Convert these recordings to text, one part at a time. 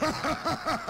Ha ha ha ha!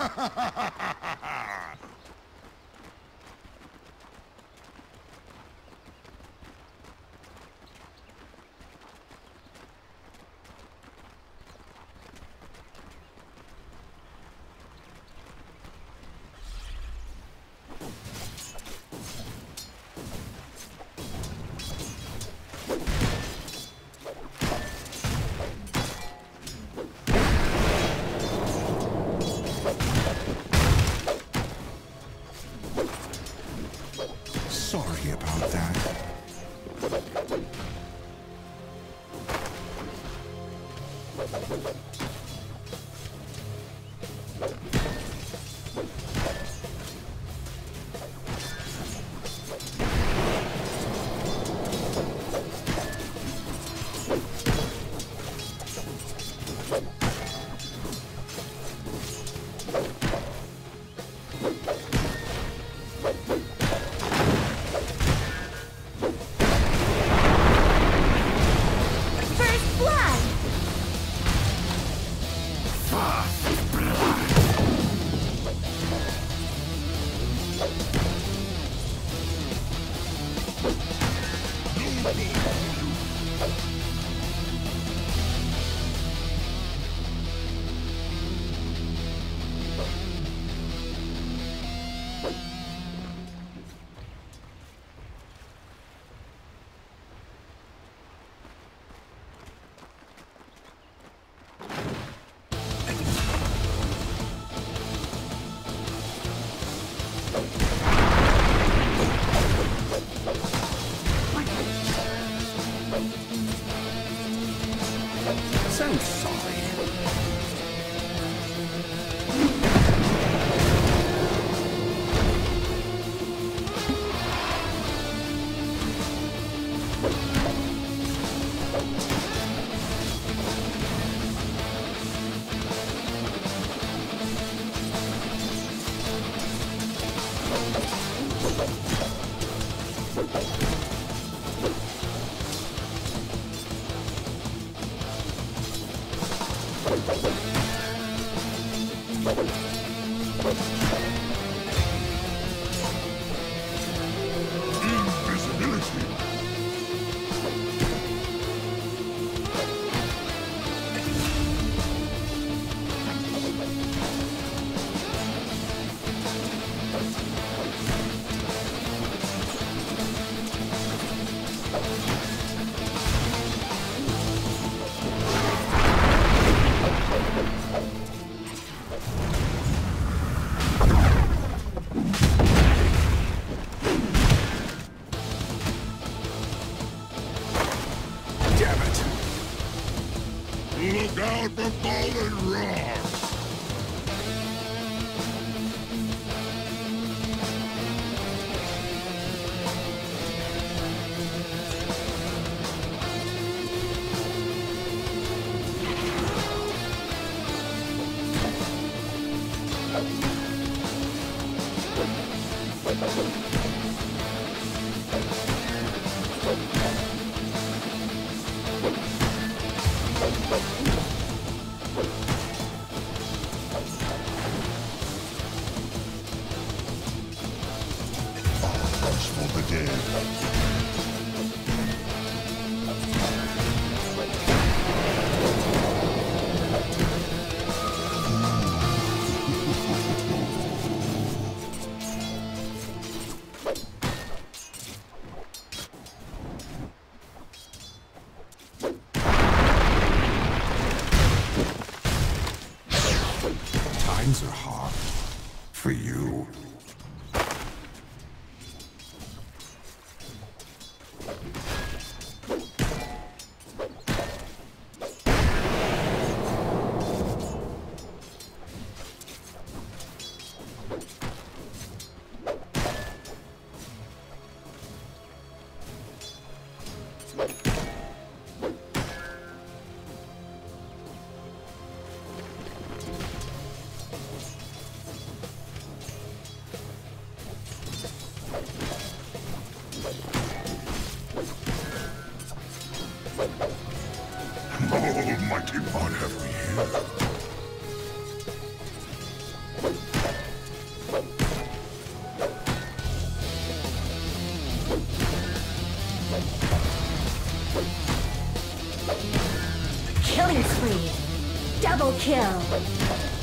Double kill.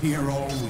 Here all week.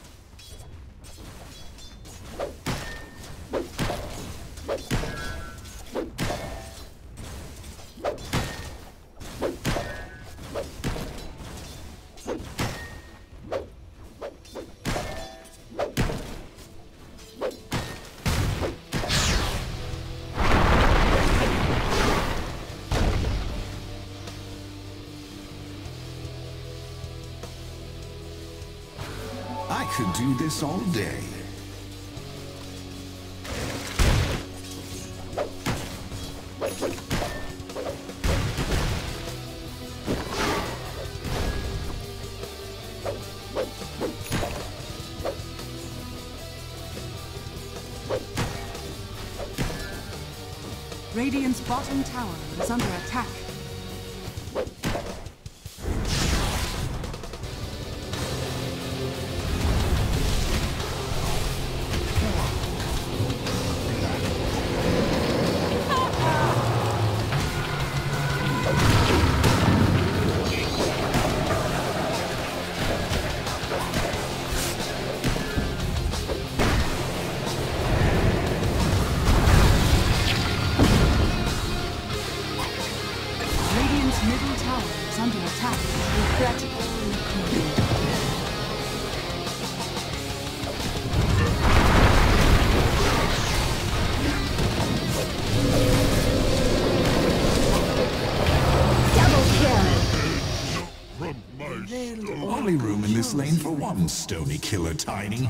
Could do this all day. Radiant's bottom tower is under attack. Tower is under attack. Only room in this lane for one stony killer, Tiny.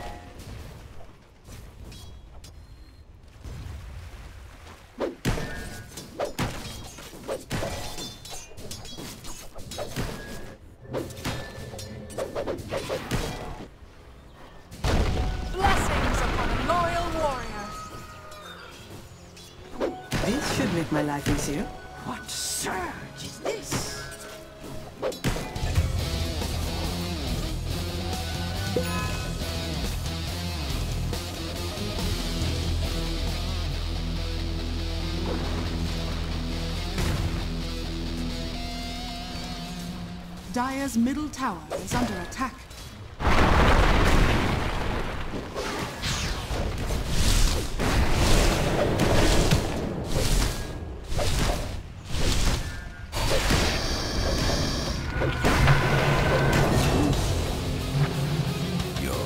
Dire's middle tower is under attack.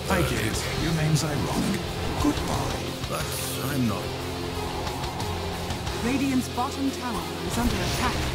I get it. Your name's ironic. Goodbye. but I'm not. Radiant's bottom tower is under attack.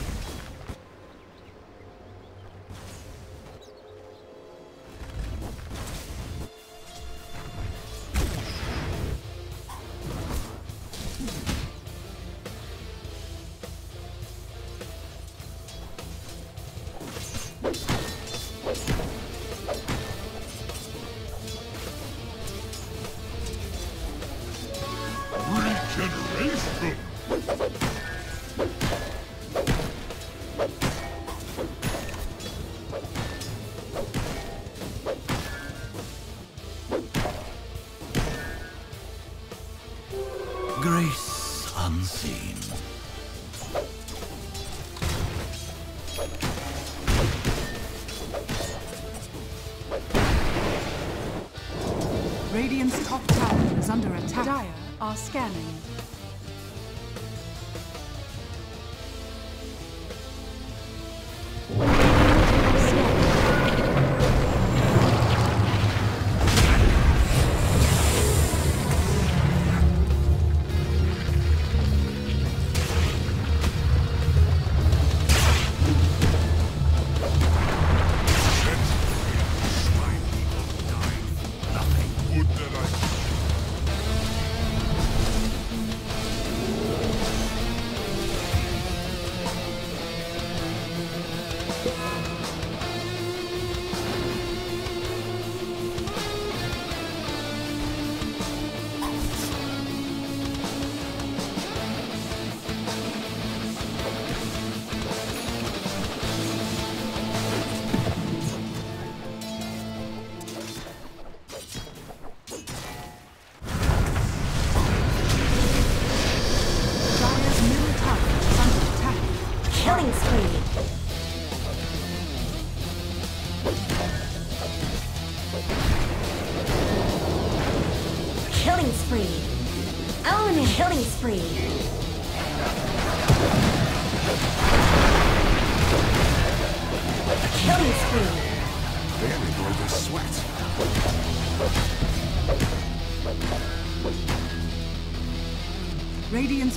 Regeneration! Attack. Are scanning.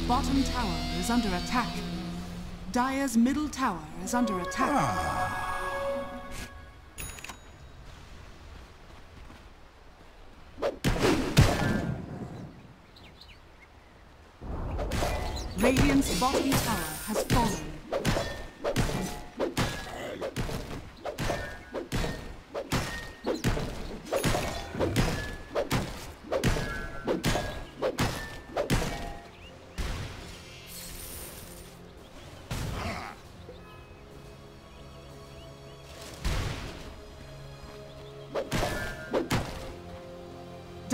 Bottom tower is under attack. Dire's middle tower is under attack. Radiant's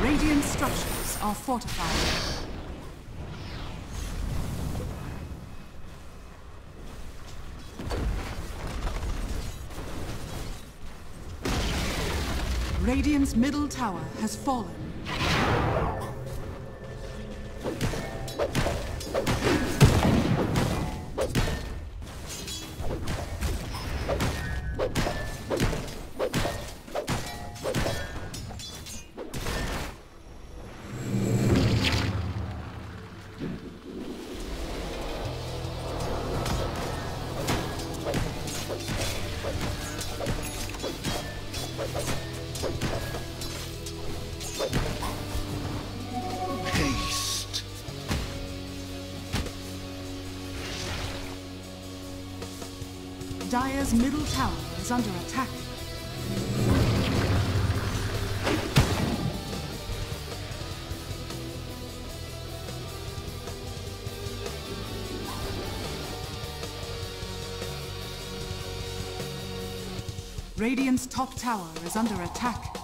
Radiant structures are fortified. Radiant's middle tower has fallen. Dire's middle tower is under attack. Radiant's top tower is under attack.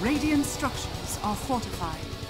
Radiant structures are fortified.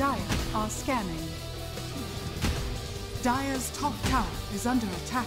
Dire are scanning. Dire's top tower is under attack.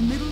Middle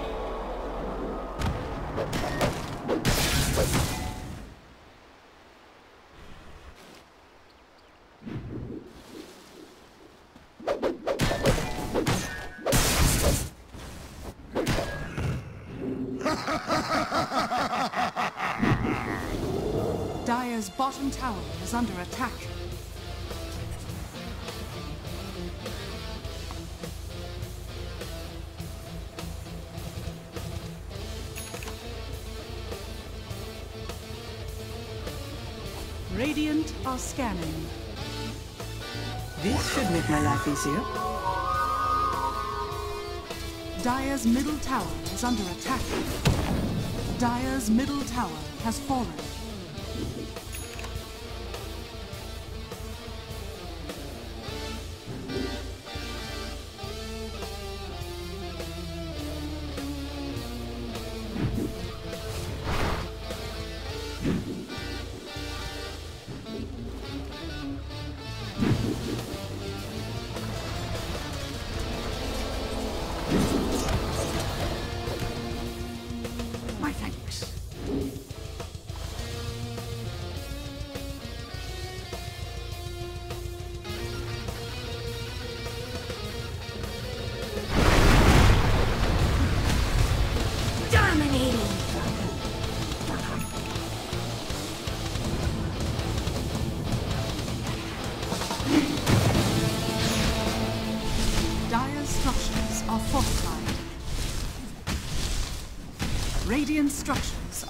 Scanning. This should make my life easier. Dire's middle tower is under attack. Dire's middle tower has fallen.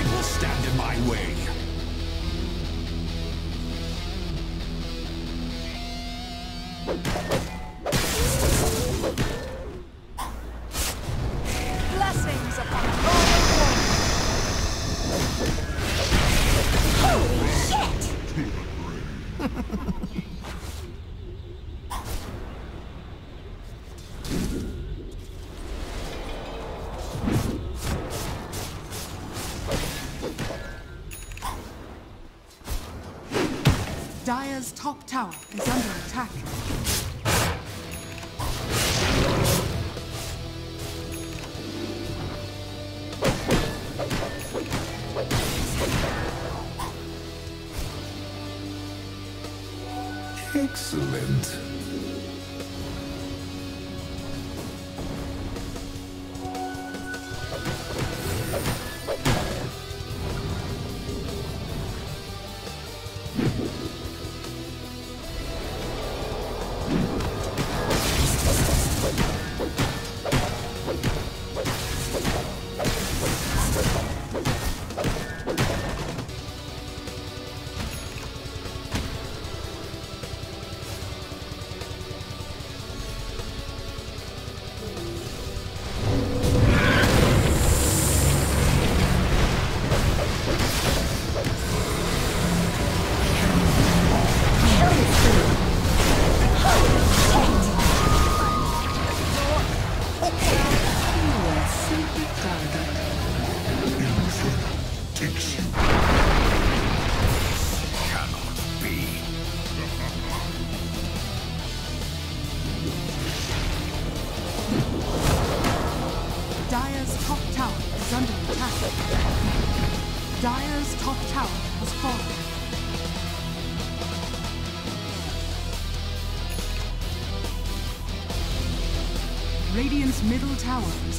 Nothing will stand in my way. top tower. is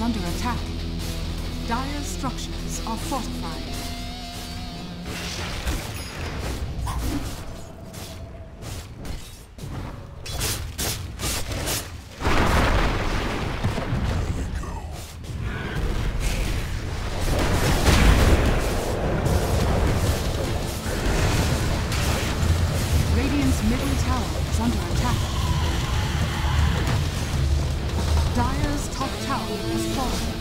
under attack. Dire's structures are fortified. Radiant's middle tower is under attack. Top tower has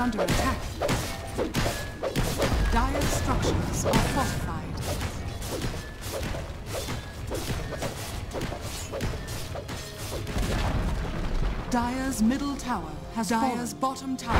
Is under attack. Dire's structures are fortified. Dire's middle tower has Dire's bottom tower